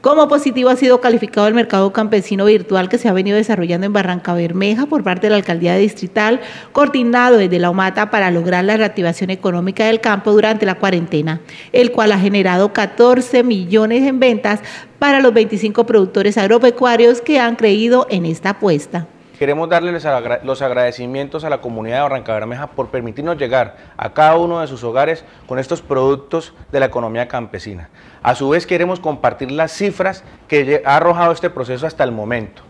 Como positivo ha sido calificado el mercado campesino virtual que se ha venido desarrollando en Barranca Bermeja por parte de la alcaldía distrital, coordinado desde la OMATA para lograr la reactivación económica del campo durante la cuarentena, el cual ha generado 14 millones en ventas para los 25 productores agropecuarios que han creído en esta apuesta. Queremos darles los agradecimientos a la comunidad de Barranca Bermeja por permitirnos llegar a cada uno de sus hogares con estos productos de la economía campesina. A su vez queremos compartir las cifras que ha arrojado este proceso hasta el momento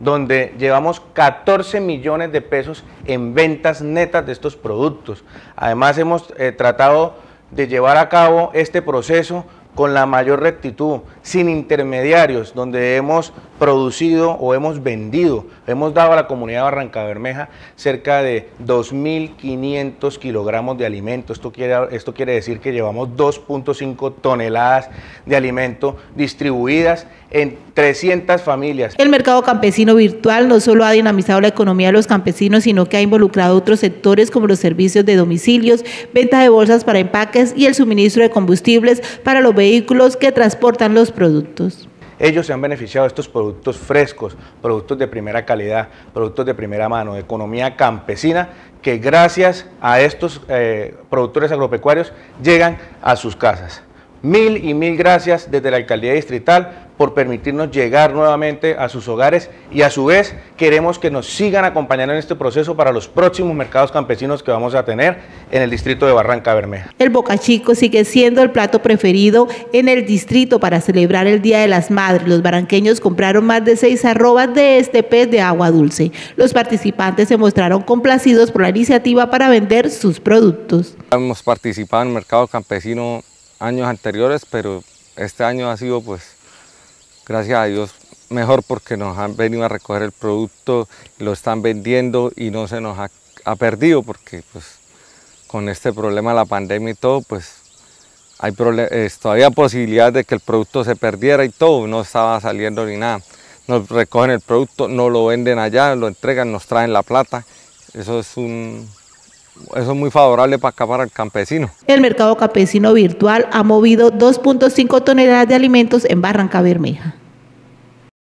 donde llevamos 14 millones de pesos en ventas netas de estos productos. Además hemos eh, tratado de llevar a cabo este proceso con la mayor rectitud, sin intermediarios, donde hemos producido o hemos vendido, hemos dado a la comunidad Barranca Bermeja cerca de 2.500 kilogramos de alimento. Esto quiere, esto quiere decir que llevamos 2.5 toneladas de alimento distribuidas en 300 familias. El mercado campesino virtual no solo ha dinamizado la economía de los campesinos, sino que ha involucrado otros sectores como los servicios de domicilios, venta de bolsas para empaques y el suministro de combustibles para los vehículos que transportan los productos. Ellos se han beneficiado de estos productos frescos, productos de primera calidad, productos de primera mano, de economía campesina, que gracias a estos eh, productores agropecuarios llegan a sus casas. Mil y mil gracias desde la Alcaldía Distrital por permitirnos llegar nuevamente a sus hogares y a su vez queremos que nos sigan acompañando en este proceso para los próximos mercados campesinos que vamos a tener en el distrito de Barranca Bermeja. El Boca Chico sigue siendo el plato preferido en el distrito para celebrar el Día de las Madres. Los barranqueños compraron más de seis arrobas de este pez de agua dulce. Los participantes se mostraron complacidos por la iniciativa para vender sus productos. Hemos participado en el mercado campesino años anteriores, pero este año ha sido pues gracias a Dios, mejor porque nos han venido a recoger el producto, lo están vendiendo y no se nos ha, perdido porque pues con este problema de la pandemia y todo, pues hay todavía posibilidad de que el producto se perdiera y todo, no estaba saliendo ni nada. Nos recogen el producto, no lo venden allá, lo entregan, nos traen la plata. Eso es un, eso es muy favorable para acá, para el campesino. El mercado campesino virtual ha movido 2.5 toneladas de alimentos en Barranca Bermeja.